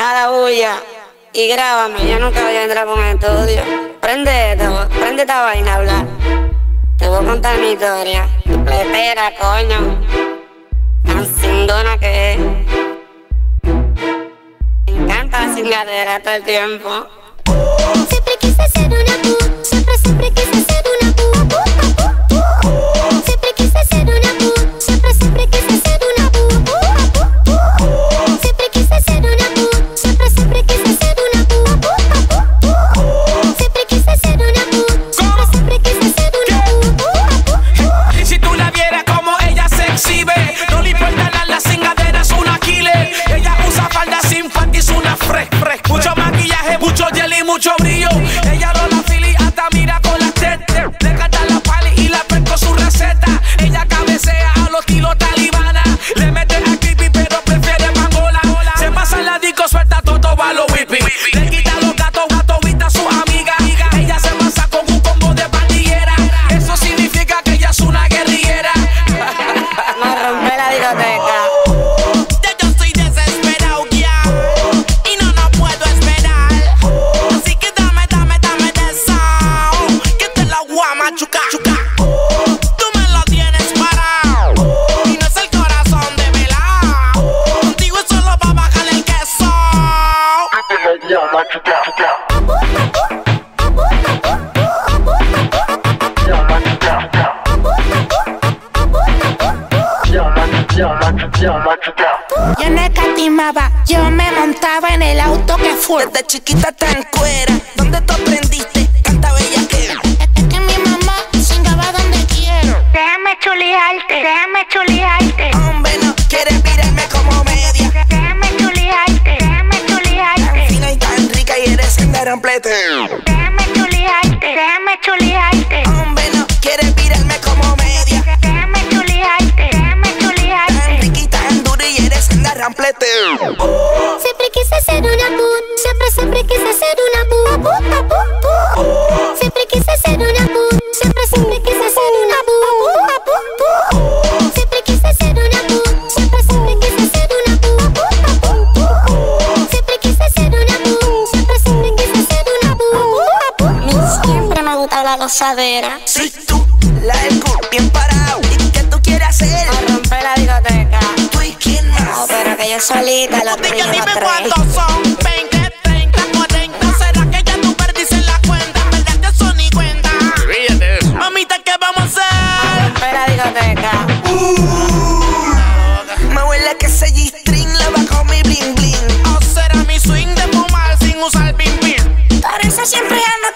deja la bulla y grábame. Yo nunca voy a entrar con el estudio. Prende, esto, prende esta vaina a hablar. Te voy a contar mi historia. Pletera, coño. Tan sindona que es. Me encanta la cingadera todo el tiempo. Mucho maquillaje, mucho gel y mucho brillo. Yo no escatimaba, yo me montaba en el auto que fue. Desde chiquita tan cuera explota la gozadera. Si tú la dejo bien parado, ¿y qué tú quieres hacer? A romper la discoteca. ¿Tú y quién más? No, pero que yo solita lo tengo. Dime cuántos son, 20, 30, 40. ¿Será que ya tú perdiste la cuenta? En verdad que son ni cuenta. Ríete. Mamita, ¿qué vamos a hacer? A romper la discoteca. Uh, me huele que se G-string la mi bling bling. O será mi swing de fumar sin usar pin pin. Por eso siempre ando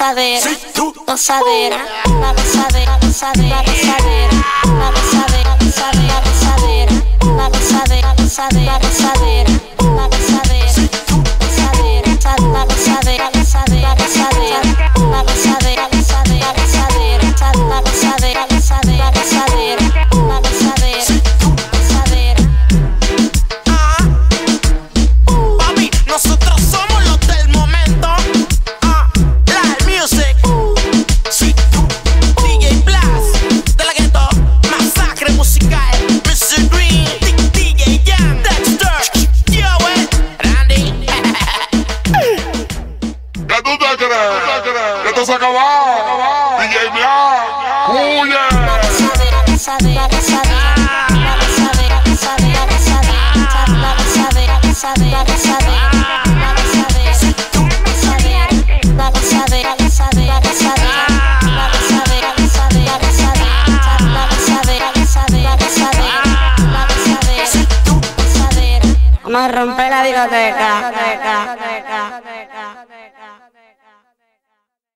gozadera, uh. gozadera, la gozadera, gozadera, gozadera, la gozadera, gozadera, gozadera, la gozadera, gozadera. Vamos a romper la discoteca.